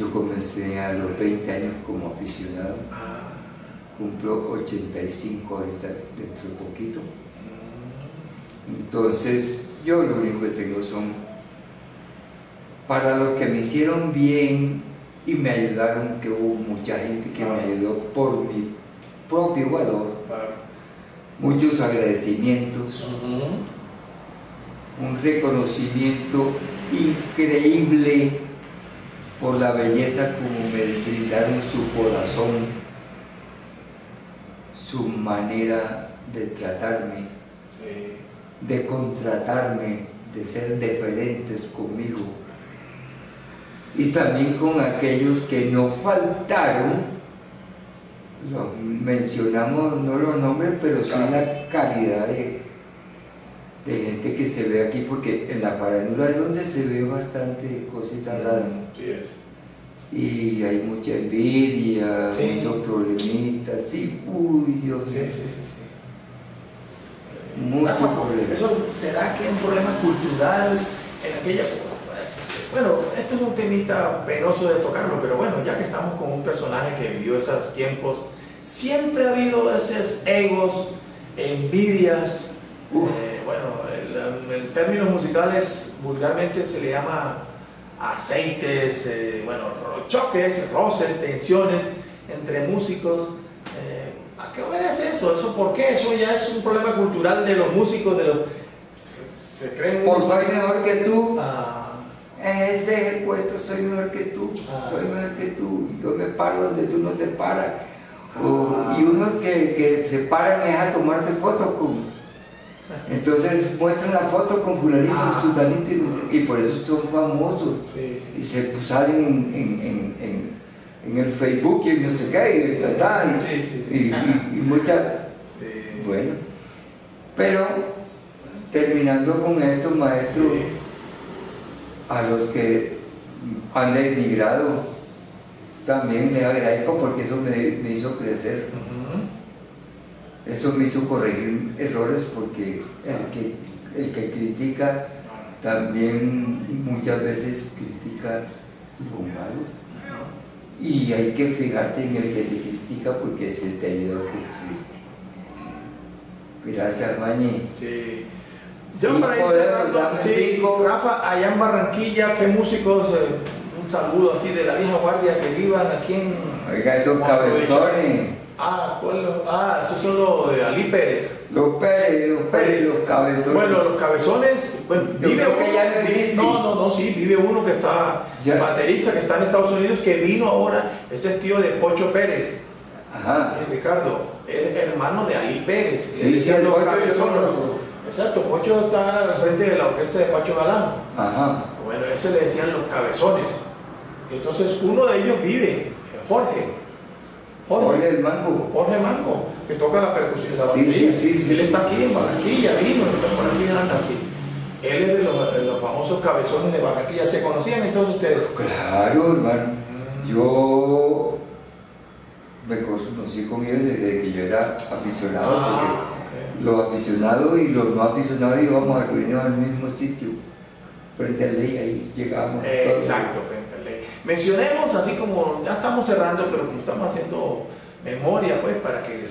Yo comencé a los 20 años como aficionado. Ah, Cumplo 85 ahorita dentro de poquito. Entonces, yo lo único que tengo son para los que me hicieron bien y me ayudaron, que hubo mucha gente que me Ah. ayudó por mi propio valor, muchos agradecimientos, un reconocimiento increíble por la belleza como me brindaron su corazón, su manera de tratarme, Sí. de contratarme, de ser deferentes conmigo. Y también con aquellos que no faltaron, los mencionamos no los nombres, pero sí la calidad de, de gente que se ve aquí, porque en la farándula es donde se ve bastante cositas raras. Sí. Y hay mucha envidia, Sí. muchos problemitas, sí, uy, Dios Sí, mío. sí, sí, sí. Mucho problema. ¿Eso será que es un problema cultural en aquella pues, bueno, esto es un temita penoso de tocarlo, pero bueno, ya que estamos con un personaje que vivió esos tiempos, siempre ha habido esos egos, envidias, eh, bueno, el- en términos musicales vulgarmente se le llama aceites, eh, bueno, choques, roces, tensiones entre músicos. Eh, ¿A qué obedece eso? ¿Eso por qué? Eso ya es un problema cultural de los músicos, de los... Se, se creen... Por soy mejor que tú, Ah, ese es el cuento, soy mejor que tú, Ah. soy mejor que tú, yo me paro donde tú no te paras. O- Ah. y unos que, que se paran es a tomarse fotos con... Entonces muestran la foto con fulanito, Ah. sutanito y, y por eso son famosos. sí, Y se salen en, en, en, en- el Facebook y no sé qué, y, ta, ta, y- Sí, muchas... Bueno, pero terminando con esto, maestro, a los que han emigrado, también les agradezco porque eso me, me hizo crecer. Eso me hizo corregir errores porque el que, el que critica también muchas veces critica lo malo. Y hay que fijarse en el que te critica porque ese te ayuda a construirte. Gracias, Mañi. Sí. Yo Sí, para ir cerrando, sí. Rafa, allá en Barranquilla, ¿qué músicos, eh, un saludo así de la vieja guardia que vivan aquí en... Oiga, esos cabezones, Ah, ¿cuál lo- ah, esos son los de Ali Pérez. los Pérez, los Pérez, los cabezones. Bueno, los cabezones, bueno, Yo vive creo que uno- ya no vi- existe. No, no, no, sí, vive uno que está, Ya. baterista que está en Estados Unidos, que vino ahora, ese es tío de Pocho Pérez. Ajá. Eh, Ricardo, es hermano de Ali Pérez. Sí, sí, los cabezones. Exacto, Pocho está al frente de la orquesta de Pacho Galán. Ajá. Bueno, ese le decían los cabezones. Entonces, uno de ellos vive, Jorge. Jorge. Oye, el mango. Jorge Manco, que toca la percusión, la batería. sí, sí, sí. Él está aquí en Barranquilla, vino, está por aquí anda así. Él es de los, de los famosos cabezones de Barranquilla. ¿Se conocían entonces ustedes? Claro, hermano. Yo me conocí con ellos desde que yo era aficionado, Ah, porque los aficionados y los no aficionados íbamos a reunirnos al mismo sitio, frente a ley, ahí llegábamos. todos. Exacto, frente a ley. Mencionemos, así como ya estamos cerrando, pero como estamos haciendo memoria, pues, para que,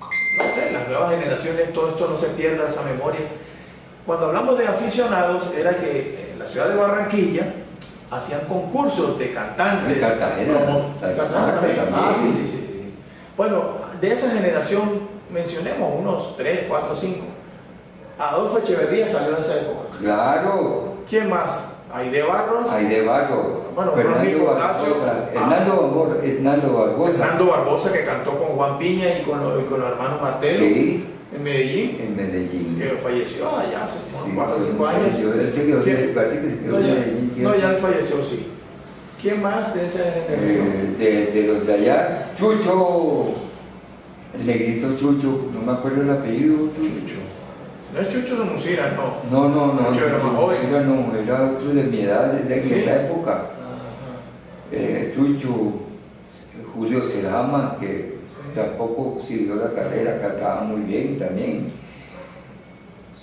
no sé, las nuevas generaciones, todo esto no se pierda esa memoria. Cuando hablamos de aficionados, era que en la ciudad de Barranquilla hacían concursos de cantantes. En Cartagena, también. Ah, sí, sí, sí. Bueno, de esa generación mencionemos unos 3, 4, 5. Adolfo Echeverría salió en esa época. Claro, ¿Quién más? Aide Barros, Aide Barro, Bueno, Fernando. Barbosa, Ah. Hernando, Barbor- Hernando Barbosa. Fernando Barbosa que cantó con Juan Piña y con, los- y con los hermanos Martelo Sí, en Medellín, en Medellín. que falleció allá hace Sí, 4 o 5 no sé, años. yo- él se quedó, que se quedó No en ya, Medellín no, siempre. ya él falleció, sí. ¿Quién más de esa generación? Eh, de, de los de allá, Chucho, el negrito Chucho, no me acuerdo el apellido, Chucho. No es Chucho de Musira, no. No, no, no, Chucho era más joven. Era, no, era otro de mi edad, de, de ¿Sí? esa época. Eh, Chucho, Julio Cerama, que tampoco siguió la carrera, cantaba muy bien también.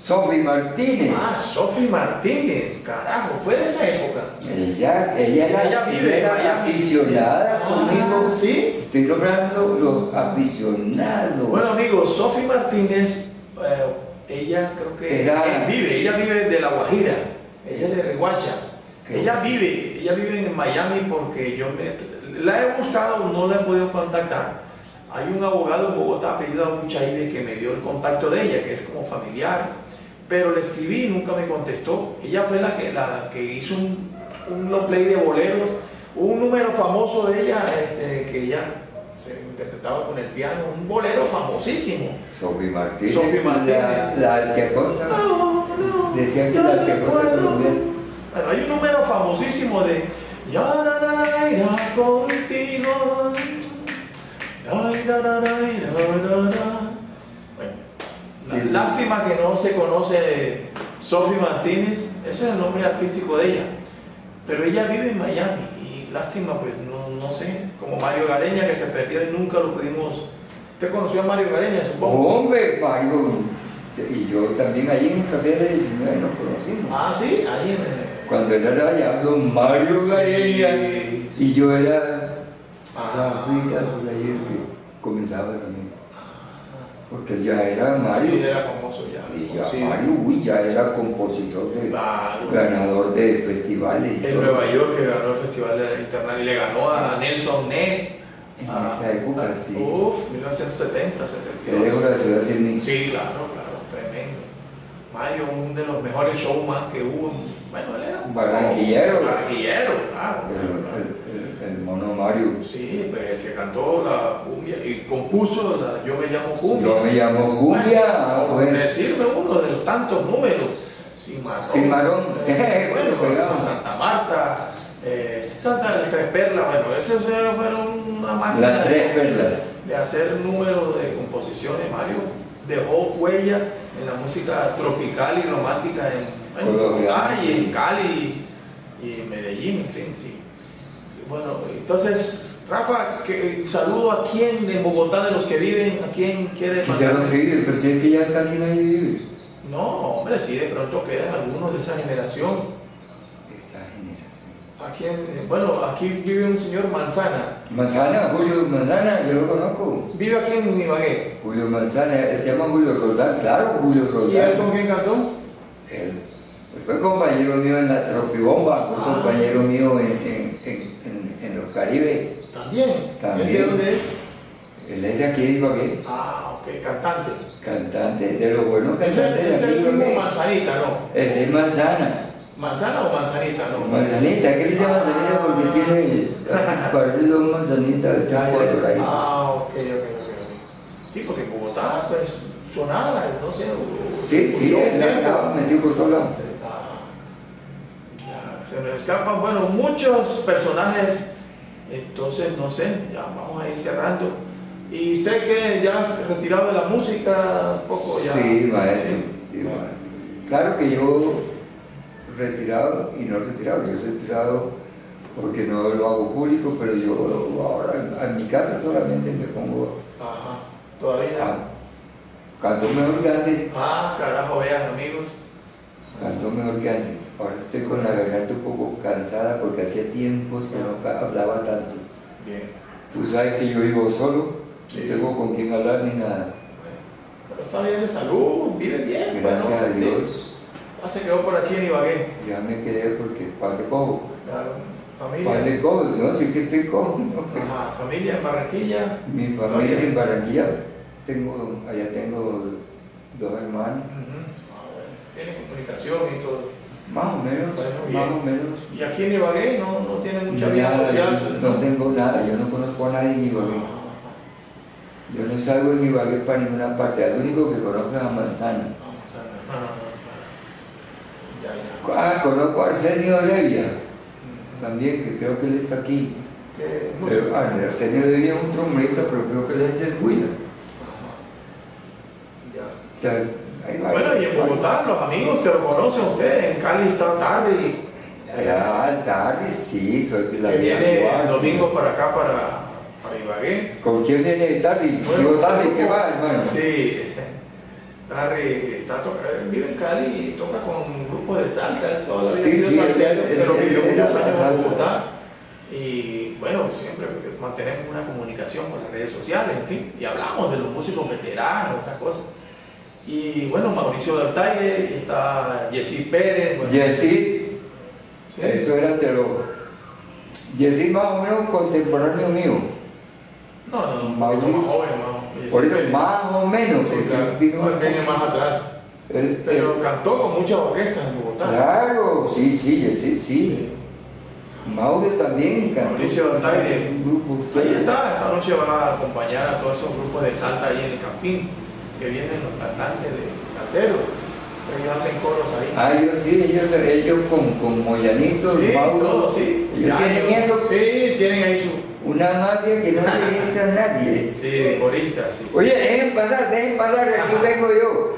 Sofi Martínez. Ah, Sofi Martínez, carajo, fue de esa época. Ella, ella, era, Ella vive Miami. aficionada Ah, conmigo. ¿sí? Estoy nombrando los aficionados. Bueno amigos, Sofi Martínez, eh, ella creo que Era- vive, ella vive de La Guajira, ella es de Riguacha. Qué Ella vive, ella vive en Miami porque yo me, la he buscado, no la he podido contactar. Hay un abogado en Bogotá, apellido Abuchaibe, que me dio el contacto de ella, que es como familiar, pero le escribí y nunca me contestó. Ella fue la que, la que hizo un, un long play de boleros, un número famoso de ella, este, que ella se interpretaba con el piano, un bolero famosísimo. Sofi Martínez. Sofi Martínez. La, la Alciacosta. No, no, Decían que yo la colombiana. Bueno, hay un número famosísimo de Ya na, na, na, irá contigo. Bueno, lástima que no se conoce Sophie Martínez, ese es el nombre artístico de ella. Pero ella vive en Miami y lástima, pues no, no sé, como Mario Gareña que se perdió y nunca lo pudimos. ¿Usted conoció a Mario Gareña, supongo? Hombre, Mario. Y yo también ahí en el café de 19 nos conocimos. Ah, sí, ahí en. eh, Cuando él era ya don Mario Sí. Gareña y yo era Ah. Rafael, por ahí el que comenzaba también. Porque él ya era Sí, Mario. era famoso ya. Y ya Sí. Mario, uy, ya era compositor, de, Claro. ganador de festivales. En. Nueva York que ganó el Festival Internacional y le ganó a Nelson Ned. En Ah, esa época, sí. Uf, 1970, Que dejo 72. la ciudad sin mí. Sí, claro, claro, tremendo. Mario, uno de los mejores showman que hubo. Bueno, él Barranquillero. Barranquillero, claro. El, mono Mario. Sí, pues el que cantó la cumbia y compuso la Yo me llamo cumbia. Yo me llamo Cumbia. ah, Bueno, bueno. decirme uno de los tantos números. Cimarrón. Cimarrón. Eh, bueno, Pegado. Santa Marta. eh, Santa las Tres Perlas. Bueno, esas fueron una máquina Las tres perlas. de hacer números de composiciones. Mario dejó huella en la música tropical y romántica en, en. Bogotá y en Cali y en Medellín, en fin, sí. Bueno, entonces, Rafa, que, saludo a quién de Bogotá de los que viven, a quién quiere Ya no vive, pero si es que ya casi nadie vive. No, hombre, sí, de pronto quedan algunos de esa generación. Esa generación. ¿A quién? Bueno, aquí vive un señor Manzana. Manzana, Julio Manzana, yo lo conozco. Vive aquí en Ibagué. Julio Manzana, se llama Julio Roldán, claro, Julio ¿Y él con Roldán. quién cantó? Él fue compañero mío en la Tropibomba, fue Ah. compañero mío en, en, en, en, en los Caribe. También. También. ¿Él de dónde es? Él es de aquí de Ibagué, Ah, ok, cantante. cantante, de los buenos cantantes aquí es como Ibagué. Manzanita, ¿no? Ese es Manzana. ¿Manzana o manzanita, no? Manzanita, ¿qué le dice manzanita? Porque tiene, parece dos manzanitas de por ahí. Ah, ok, ok, ok. Sí, porque en Bogotá, pues, sonaba, no sé. Sí, sí, él andaba metido por todos lados. Ah, se me escapan, bueno, muchos personajes, entonces no sé, ya vamos a ir cerrando. ¿Y usted que ya retirado de la música, un poco ya? Sí, maestro. Sí, maestro. Claro que yo retirado y no retirado, yo soy retirado porque no lo hago público, pero yo ahora en, mi casa solamente me pongo Ajá, todavía. a canto mejor que antes, Ah, carajo, vean, amigos. canto mejor que antes. Ahora estoy con la garganta un poco cansada porque hacía tiempos que no hablaba tanto. Bien. Tú sabes que yo vivo solo, Sí. no tengo con quién hablar ni nada. Pero está bien de salud, vive bien. Gracias bueno, a Dios, Ah, se quedó por aquí en Ibagué. ya me quedé porque pan de cojo. Claro. Pan Familia. de cojo, no, sí que estoy cojo. ¿no? Ajá, familia en Barranquilla. Mi familia en Barranquilla, tengo, allá tengo dos hermanos. Ah. Tiene comunicación y todo. más o menos, más o menos. Y aquí en Ibagué no, no tiene mucha vida Nada, social. yo no tengo nada, yo no conozco a nadie en Ibagué. Ah, Yo no salgo en Ibagué para ninguna parte, el único que conozco es a Manzana. a. Ah. Ah, conozco a Arsenio Levia, también, que creo que él está aquí. Pero, ah, Arsenio Levia es un trombeta, pero creo que él es el Huila. O sea, Bueno, y en Bogotá, los amigos que lo conocen usted, en Cali está tarde, Allá tarde, sí, soy de la que viene el domingo para acá, para, para Ibagué. ¿Con quién viene tarde? Bueno, Yo ¿qué va, hermano? Sí. Está, él vive en Cali y toca con grupos de salsa, toda la vida Sí, sí, salsero, pero vivió muchos años en. Bogotá. Y bueno, siempre mantenemos una comunicación con las redes sociales, en fin, y hablamos de los músicos veteranos, esas cosas. Y bueno, Mauricio del Taire, está Jessy Pérez. bueno, Jessy, sí. eso era de los. Jessy más o menos contemporáneo mío. No, no, no, Mauricio. más joven, ¿no? Por eso, más o menos. Sí, porque claro. vino- viene más atrás. él- Pero cantó con muchas orquestas en Bogotá. claro, sí, sí, Jessy, sí. Mauro también cantó. Mauricio Altaire. Ahí está, esta noche va a acompañar a todos esos grupos de salsa ahí en el campín, que vienen los cantantes de salseros. Ellos hacen coros ahí. Ah, ellos sí, ellos, ellos con, con Moyanito, sí, Mauro. todo, sí. Ellos Ya, tienen ellos- eso, Sí, tienen ahí su. Una mafia que no le entra a nadie. Sí, coristas, sí. sí. Oye, dejen pasar, dejen pasar, que aquí Ajá. vengo yo.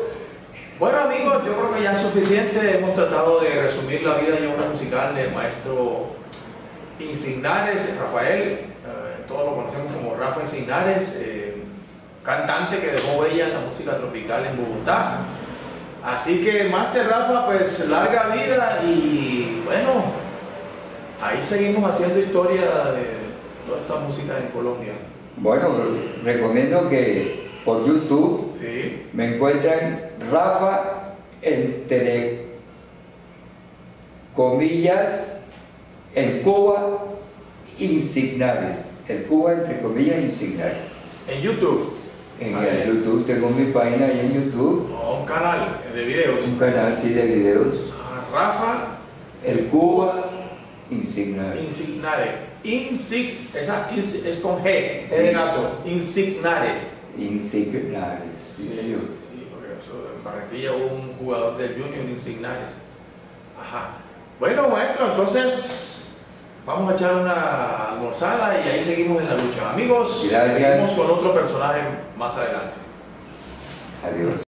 Bueno amigos, yo creo que ya es suficiente. Hemos tratado de resumir la vida y obra musical del maestro Insignares, Rafael. eh, todos lo conocemos como Rafa Insignares, eh, cantante que dejó huella en la música tropical en Bogotá. Así que Master Rafa, pues larga vida y bueno, ahí seguimos haciendo historia de toda esta música en Colombia. Bueno, recomiendo que por YouTube Sí, me encuentran Rafa entre comillas el Cuba Insignares. El Cuba entre comillas Insignares. en YouTube. En Ah, YouTube tengo mi página ahí en YouTube, No, un canal de videos. un canal sí de videos. Ah, Rafa El Cuba Insignares. Insignare. Insig, esa ins- es con G, E de gato. Insignares. Insignares, sí señor. Sí, porque eso, en Barranquilla hubo un jugador del Junior Insignares. Ajá. Bueno, maestro, entonces vamos a echar una almorzada y ahí seguimos en la lucha. Amigos, Gracias. seguimos con otro personaje más adelante. Adiós.